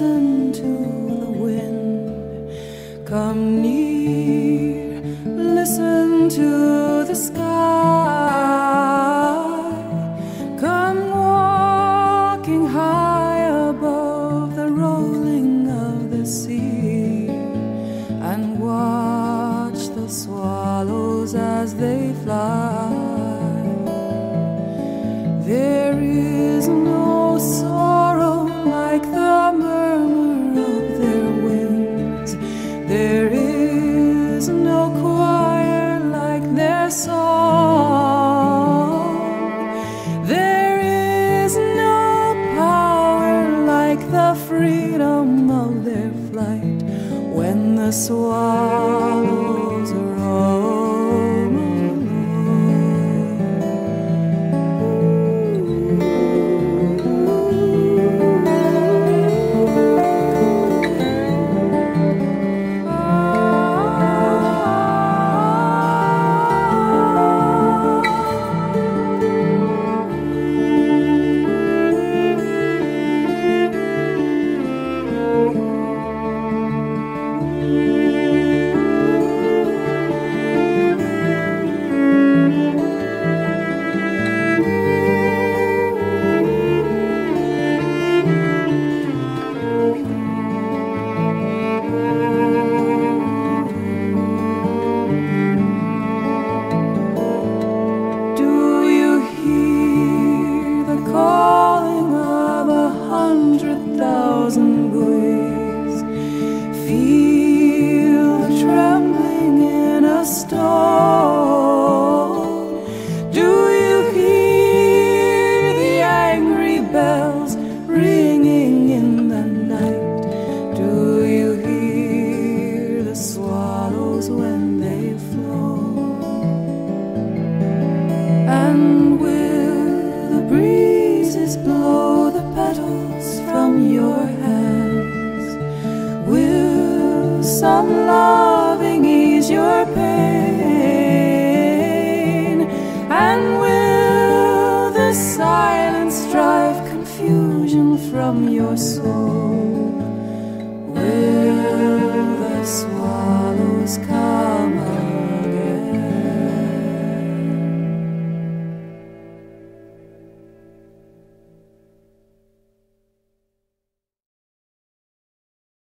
the wind. Come near, listen to the sky. Come walking high above the rolling of the sea and watch the swallows as they fly. There is no the freedom of their flight. When the swallows some loving ease your pain? And will the silence drive confusion from your soul? Will the swallow?